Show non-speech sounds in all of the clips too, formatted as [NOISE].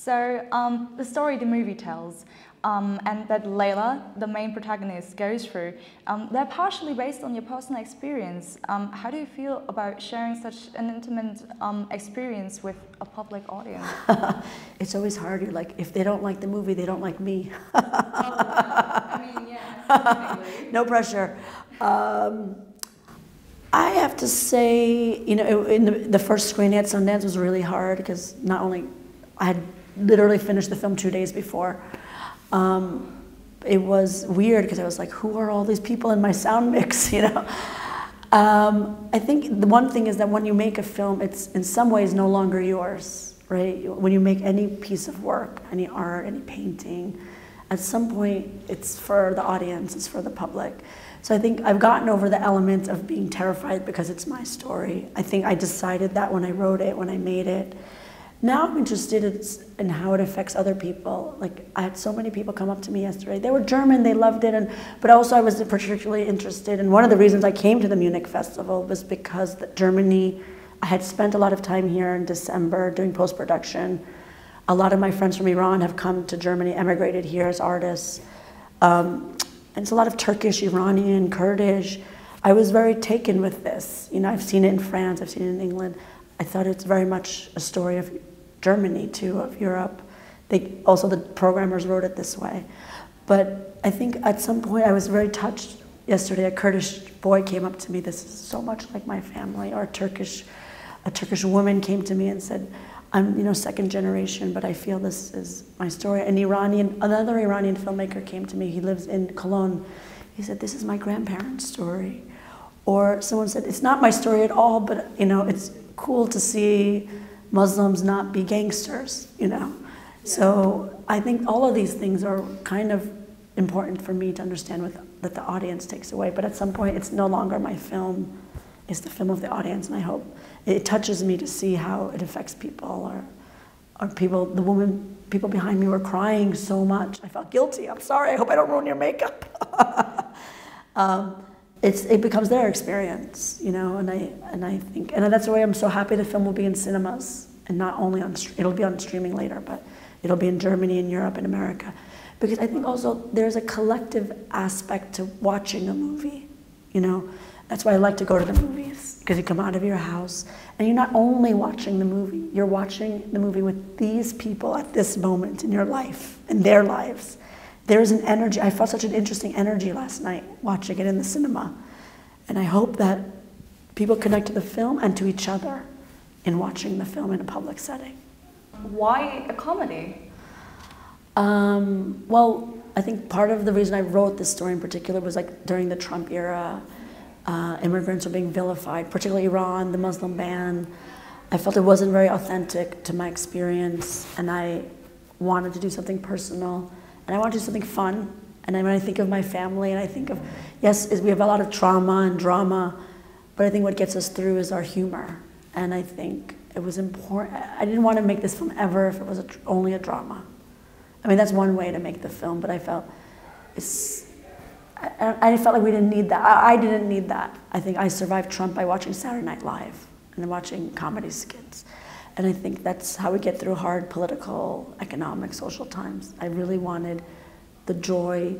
So um, the story the movie tells um, and that Leila, the main protagonist, goes through, um, they're partially based on your personal experience. Um, how do you feel about sharing such an intimate um, experience with a public audience? [LAUGHS] it's always hard. You're like, if they don't like the movie, they don't like me. [LAUGHS] I mean, yeah, [LAUGHS] no pressure. Um, I have to say, you know, in the, the first screening at Sundance was really hard because not only I had literally finished the film two days before. Um, it was weird because I was like, who are all these people in my sound [LAUGHS] mix, you know? Um, I think the one thing is that when you make a film, it's in some ways no longer yours, right? When you make any piece of work, any art, any painting, at some point it's for the audience, it's for the public. So I think I've gotten over the element of being terrified because it's my story. I think I decided that when I wrote it, when I made it. Now I'm interested in how it affects other people. Like I had so many people come up to me yesterday. They were German, they loved it, and but also I was particularly interested. And one of the reasons I came to the Munich Festival was because Germany. I had spent a lot of time here in December doing post production. A lot of my friends from Iran have come to Germany, emigrated here as artists. Um, and it's a lot of Turkish, Iranian, Kurdish. I was very taken with this. You know, I've seen it in France, I've seen it in England. I thought it's very much a story of Germany too, of Europe. They, also the programmers wrote it this way. But I think at some point I was very touched yesterday. A Kurdish boy came up to me, this is so much like my family, or a Turkish, a Turkish woman came to me and said, I'm you know second generation, but I feel this is my story. An Iranian, another Iranian filmmaker came to me. He lives in Cologne. He said, "This is my grandparents' story," or someone said, "It's not my story at all, but you know it's cool to see Muslims not be gangsters, you know. So I think all of these things are kind of important for me to understand what that the audience takes away. But at some point, it's no longer my film; it's the film of the audience, and I hope it touches me to see how it affects people. Or, or people, the woman, people behind me were crying so much. I felt guilty. I'm sorry. I hope I don't ruin your makeup. [LAUGHS] um, it's, it becomes their experience, you know, and I, and I think, and that's why I'm so happy the film will be in cinemas and not only on, it'll be on streaming later, but it'll be in Germany and Europe and America. Because I think also there's a collective aspect to watching a movie, you know. That's why I like to go to the movies, because you come out of your house and you're not only watching the movie, you're watching the movie with these people at this moment in your life, and their lives there's an energy. I felt such an interesting energy last night watching it in the cinema. And I hope that people connect to the film and to each other in watching the film in a public setting. Why a comedy? Um, well, I think part of the reason I wrote this story in particular was like during the Trump era, uh, immigrants were being vilified, particularly Iran, the Muslim ban. I felt it wasn't very authentic to my experience, and I wanted to do something personal and I want to do something fun. And when I think of my family, and I think of, yes, we have a lot of trauma and drama, but I think what gets us through is our humor. And I think it was important. I didn't want to make this film ever if it was a, only a drama. I mean, that's one way to make the film, but I felt it's. I, I felt like we didn't need that. I, didn't need that. I think I survived Trump by watching Saturday Night Live and watching comedy skits. And I think that's how we get through hard political, economic, social times. I really wanted the joy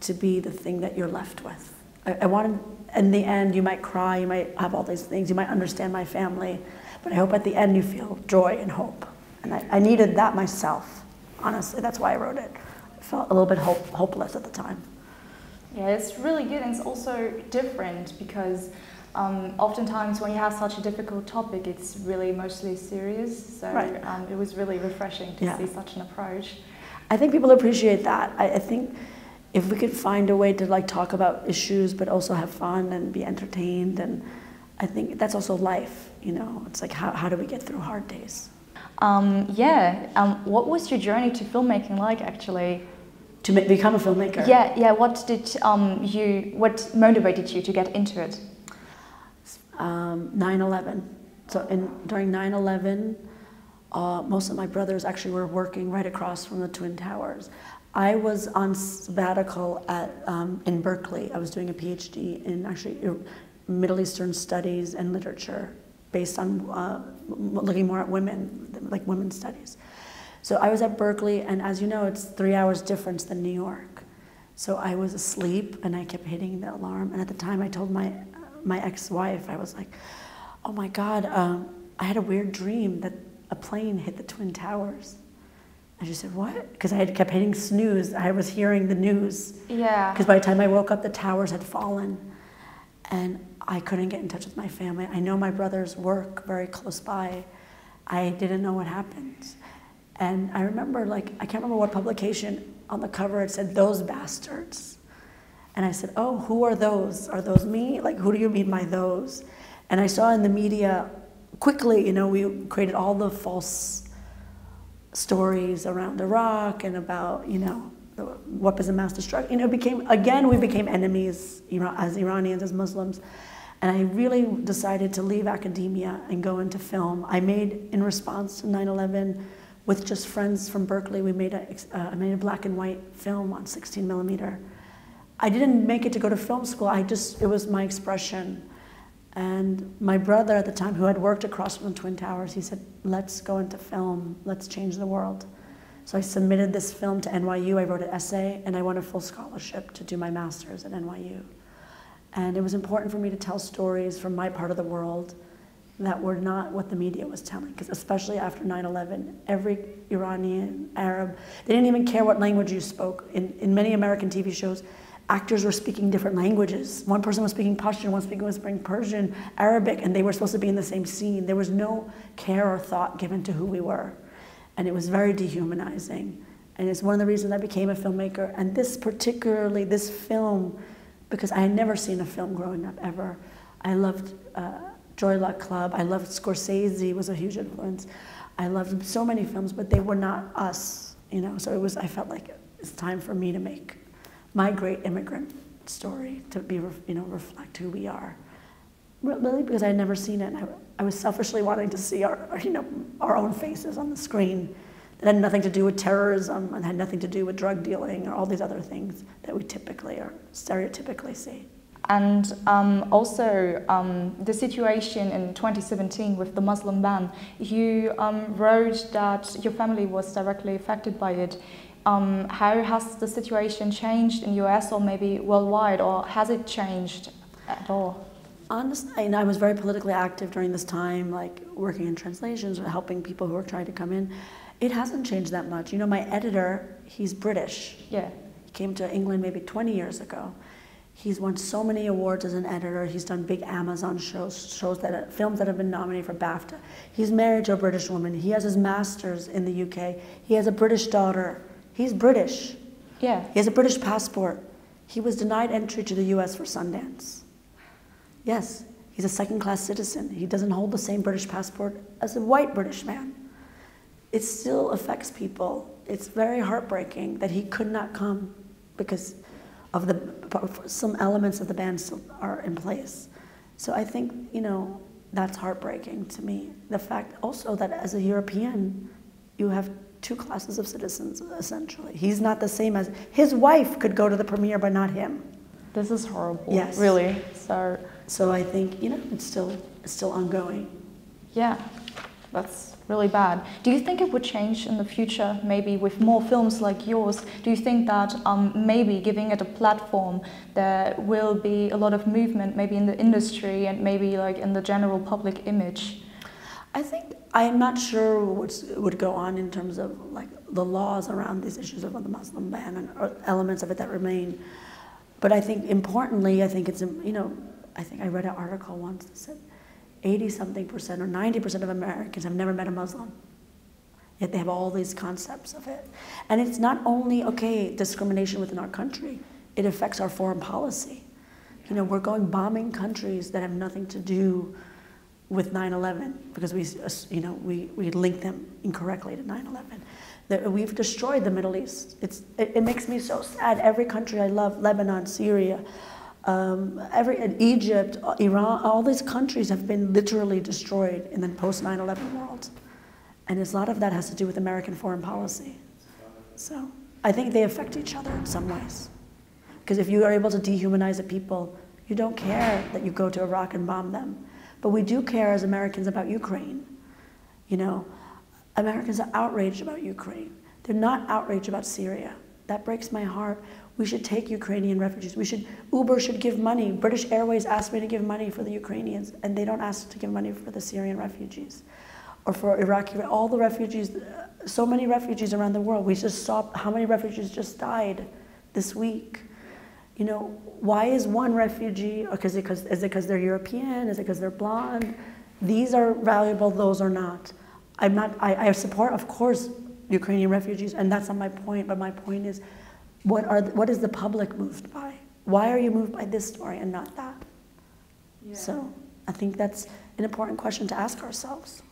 to be the thing that you're left with. I wanted, in the end, you might cry, you might have all these things, you might understand my family, but I hope at the end you feel joy and hope. And I, I needed that myself, honestly. That's why I wrote it. I felt a little bit hope, hopeless at the time. Yeah, it's really good and it's also different because um, oftentimes when you have such a difficult topic, it's really mostly serious. So right. um, it was really refreshing to yeah. see such an approach. I think people appreciate that. I, I, think if we could find a way to like talk about issues, but also have fun and be entertained, and I think that's also life. You know, it's like how, how do we get through hard days? Um, yeah. Um, what was your journey to filmmaking like, actually? To become a filmmaker. Yeah, yeah. What did um, you? What motivated you to get into it? um, 9-11. So in, during 9-11, uh, most of my brothers actually were working right across from the Twin Towers. I was on sabbatical at, um, in Berkeley. I was doing a PhD in actually Middle Eastern studies and literature based on uh, looking more at women, like women's studies. So I was at Berkeley, and as you know, it's three hours difference than New York. So I was asleep, and I kept hitting the alarm. And at the time, I told my my ex-wife, I was like, "Oh my God, um, I had a weird dream that a plane hit the twin towers." And just said, "What?" Because I had kept hitting snooze. I was hearing the news. Yeah. Because by the time I woke up, the towers had fallen, and I couldn't get in touch with my family. I know my brothers work very close by. I didn't know what happened. And I remember, like, I can't remember what publication on the cover it said, Those bastards. And I said, Oh, who are those? Are those me? Like, who do you mean by those? And I saw in the media quickly, you know, we created all the false stories around Iraq and about, you know, weapons of mass destruction. You know, became, again, we became enemies as Iranians, as Muslims. And I really decided to leave academia and go into film. I made, in response to 9 11, with just friends from Berkeley, we made a, uh, I made a black and white film on 16 millimeter. I didn't make it to go to film school, I just, it was my expression. And my brother at the time, who had worked across from the Twin Towers, he said, let's go into film, let's change the world. So I submitted this film to NYU, I wrote an essay, and I won a full scholarship to do my master's at NYU. And it was important for me to tell stories from my part of the world that were not what the media was telling, because especially after 9-11, every Iranian, Arab, they didn't even care what language you spoke. In, in many American TV shows, actors were speaking different languages. One person was speaking Pashtun, one speaking was speaking Persian, Arabic, and they were supposed to be in the same scene. There was no care or thought given to who we were. And it was very dehumanizing. And it's one of the reasons I became a filmmaker. And this particularly, this film, because I had never seen a film growing up ever. I loved uh, Joy Luck Club. I loved Scorsese was a huge influence. I loved so many films, but they were not us, you know. So it was. I felt like it's time for me to make my great immigrant story to be, you know, reflect who we are. Really, because I had never seen it. I, I, was selfishly wanting to see our, you know, our own faces on the screen that had nothing to do with terrorism and had nothing to do with drug dealing or all these other things that we typically or stereotypically see. And um, also um, the situation in 2017 with the Muslim ban, you um, wrote that your family was directly affected by it. Um, how has the situation changed in US or maybe worldwide, or has it changed at all? Honestly, and I was very politically active during this time, like working in translations, helping people who were trying to come in. It hasn't changed that much. You know, my editor, he's British. Yeah. He came to England maybe 20 years ago. He's won so many awards as an editor. He's done big Amazon shows, shows that films that have been nominated for BAFTA. He's married to a British woman. He has his masters in the UK. He has a British daughter. He's British. Yeah. He has a British passport. He was denied entry to the US for Sundance. Yes, he's a second class citizen. He doesn't hold the same British passport as a white British man. It still affects people. It's very heartbreaking that he could not come because of the some elements of the ban still are in place. So I think you know that's heartbreaking to me. The fact also that as a European, you have two classes of citizens essentially. He's not the same as his wife could go to the premiere, but not him. This is horrible. Yes, really. So. So I think you know it's still it's still ongoing. Yeah, that's really bad. Do you think it would change in the future, maybe with more films like yours? Do you think that um, maybe giving it a platform, there will be a lot of movement, maybe in the industry and maybe like in the general public image? I think I'm not sure what would go on in terms of like the laws around these issues of the Muslim ban and elements of it that remain. But I think importantly, I think it's you know, I think I read an article once that said 80 something percent or 90 percent of Americans have never met a Muslim. Yet they have all these concepts of it. And it's not only, okay, discrimination within our country, it affects our foreign policy. You know, we're going bombing countries that have nothing to do with 9-11 because we, you know, we, we link them incorrectly to 9-11. That We've destroyed the Middle East. It's, it, it makes me so sad. Every country I love, Lebanon, Syria, um, every, Egypt, Iran, all these countries have been literally destroyed in the post 9 11 world. And a lot of that has to do with American foreign policy. So I think they affect each other in some ways. Because if you are able to dehumanize a people, you don't care that you go to Iraq and bomb them. But we do care as Americans about Ukraine. You know, Americans are outraged about Ukraine. They're not outraged about Syria. That breaks my heart. We should take Ukrainian refugees. We should Uber should give money. British Airways asked me to give money for the Ukrainians, and they don't ask to give money for the Syrian refugees or for Iraqi. All the refugees, so many refugees around the world. We just saw how many refugees just died this week. You know, why is one refugee? Oh, because is it because they're European? Is it because they're blonde? These are valuable. Those are not. I'm not. I, I support, of course, Ukrainian refugees, and that's not my point. But my point is what, are, what is the public moved by? Why are you moved by this story and not that? Yeah. So I think that's an important question to ask ourselves.